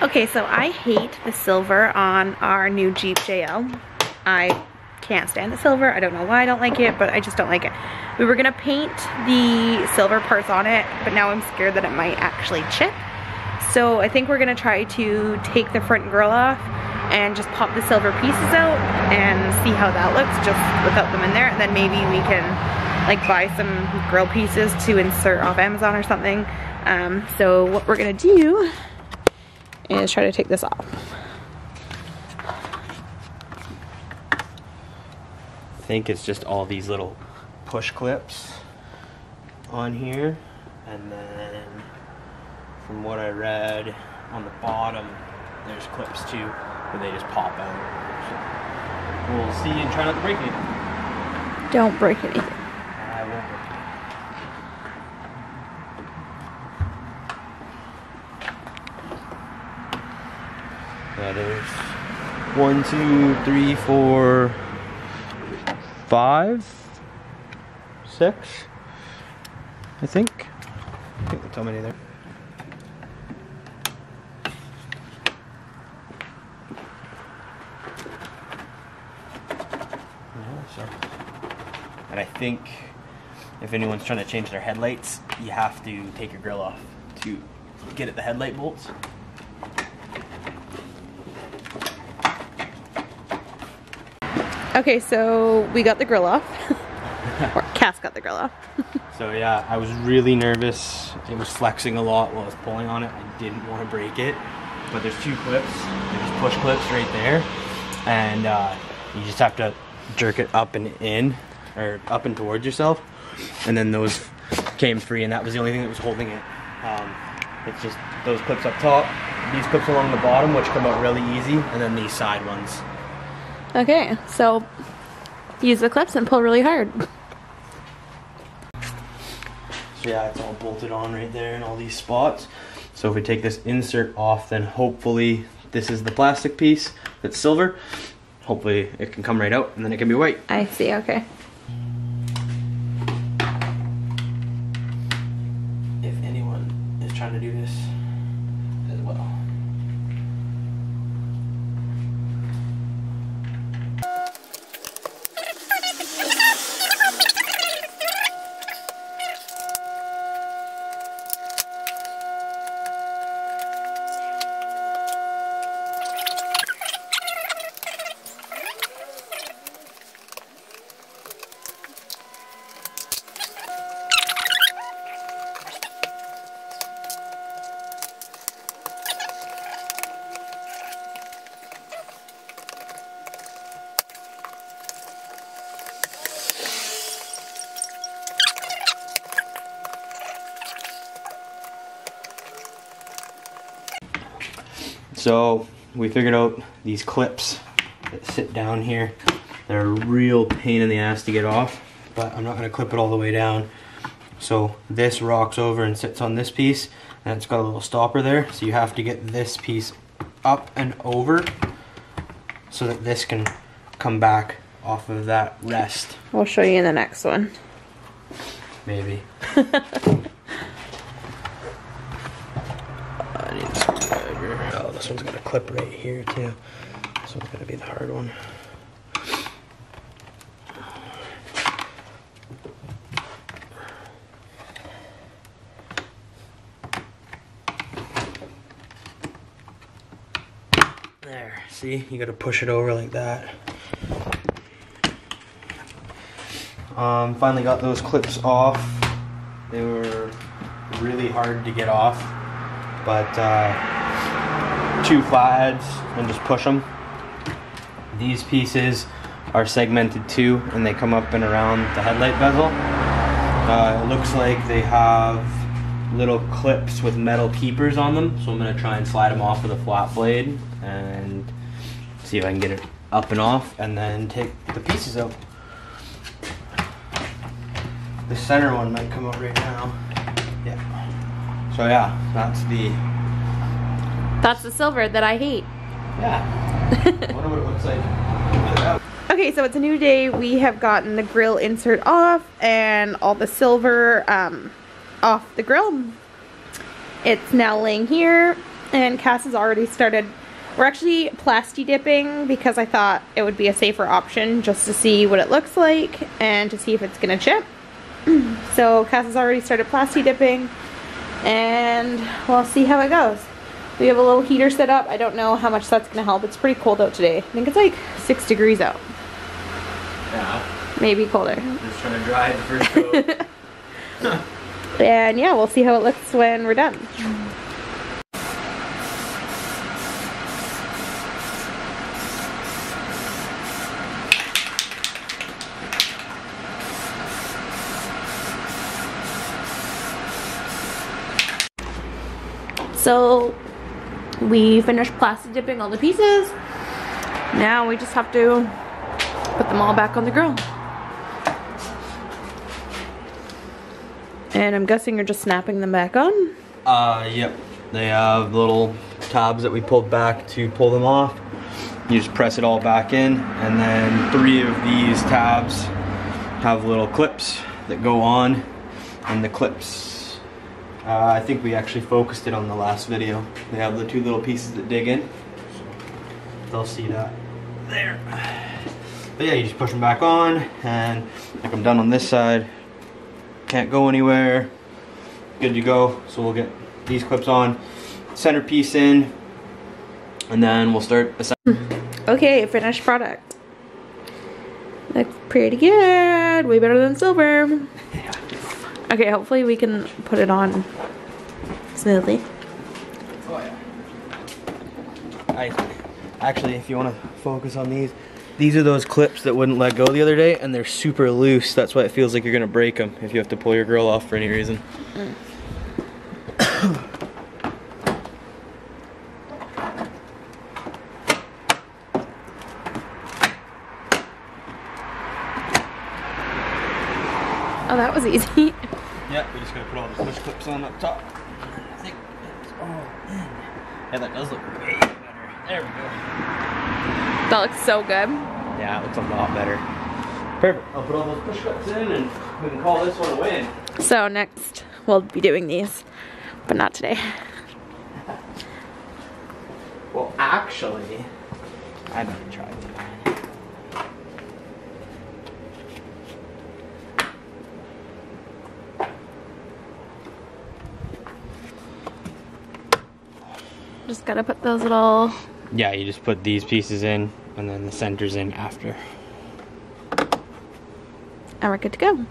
Okay, so I hate the silver on our new Jeep JL. I can't stand the silver. I don't know why I don't like it, but I just don't like it. We were gonna paint the silver parts on it, but now I'm scared that it might actually chip. So I think we're gonna try to take the front grill off and just pop the silver pieces out and see how that looks just without them in there. And then maybe we can like buy some grill pieces to insert off Amazon or something. Um, so what we're gonna do is try to take this off. I think it's just all these little push clips on here and then from what I read on the bottom there's clips too where they just pop out. So we'll see and try not to break anything. Don't break anything. I won't break anything. Yeah, there's one, two, three, four, five, six, I think. I think that's how many there. And I think if anyone's trying to change their headlights, you have to take your grill off to get at the headlight bolts. Okay, so we got the grill off. or Cass got the grill off. So yeah, I was really nervous. It was flexing a lot while I was pulling on it. I didn't want to break it. But there's two clips. There's push clips right there. And uh, you just have to jerk it up and in, or up and towards yourself. And then those came free, and that was the only thing that was holding it. Um, it's just those clips up top, these clips along the bottom, which come out really easy, and then these side ones. Okay, so use the clips and pull really hard. So yeah, it's all bolted on right there in all these spots. So if we take this insert off, then hopefully this is the plastic piece that's silver. Hopefully it can come right out and then it can be white. I see, okay. If anyone is trying to do this as well. So we figured out these clips that sit down here. They're a real pain in the ass to get off, but I'm not gonna clip it all the way down. So this rocks over and sits on this piece, and it's got a little stopper there. So you have to get this piece up and over so that this can come back off of that rest, We'll show you in the next one. maybe. I need a screwdriver. Oh, this one's got a clip right here too. This one's gonna be the hard one. There, see? You gotta push it over like that. Um, finally got those clips off. They were really hard to get off, but uh, two flatheads and just push them. These pieces are segmented too, and they come up and around the headlight bezel. Uh, it looks like they have little clips with metal keepers on them, so I'm gonna try and slide them off with a flat blade and see if I can get it up and off, and then take the pieces out. The center one might come out right now. Yeah. So yeah, that's the That's the silver that I hate. yeah. I wonder what it looks like. Okay, so it's a new day. We have gotten the grill insert off and all the silver um, off the grill. It's now laying here And Cass has already started, we're actually plasti dipping because I thought it would be a safer option just to see what it looks like and to see if it's gonna chip. so Cass has already started plasti dipping and we'll see how it goes. We have a little heater set up. I don't know how much that's gonna help. It's pretty cold out today. I think it's like six degrees out. Yeah. Maybe colder. Just trying to dry the first coat. And yeah, we'll see how it looks when we're done. So we finished plastic dipping all the pieces. Now we just have to put them all back on the grill. And I'm guessing you're just snapping them back on? uh, yep. They have little tabs that we pulled back to pull them off. You just press it all back in, and then three of these tabs have little clips that go on, and the clips, uh, I think we actually focused it on the last video. They have the two little pieces that dig in. They'll see that there. But yeah, you just push them back on, and like I'm done on this side, can't go anywhere, good to go. So we'll get these clips on, centerpiece in, and then we'll start assembling. Okay, finished product. Looks pretty good. Way better than silver. Okay, hopefully we can put it on smoothly. Oh yeah. I actually, if you want to focus on these, these are those clips that wouldn't let go the other day, and they're super loose. That's why it feels like you're gonna break them if you have to pull your grill off for any reason. Mm. Oh, that was easy. Yeah, we're just going to put all the push clips on up top. I think it's all in. Yeah, that does look way better. There we go. That looks so good. Yeah, it looks a lot better. Perfect. I'll put all those push clips in, and we can call this one a win. So next we'll be doing these, but not today. Well, actually, I better try Just gotta put those little, Yeah, you just put these pieces in, and then the center's in after. and we're good to go.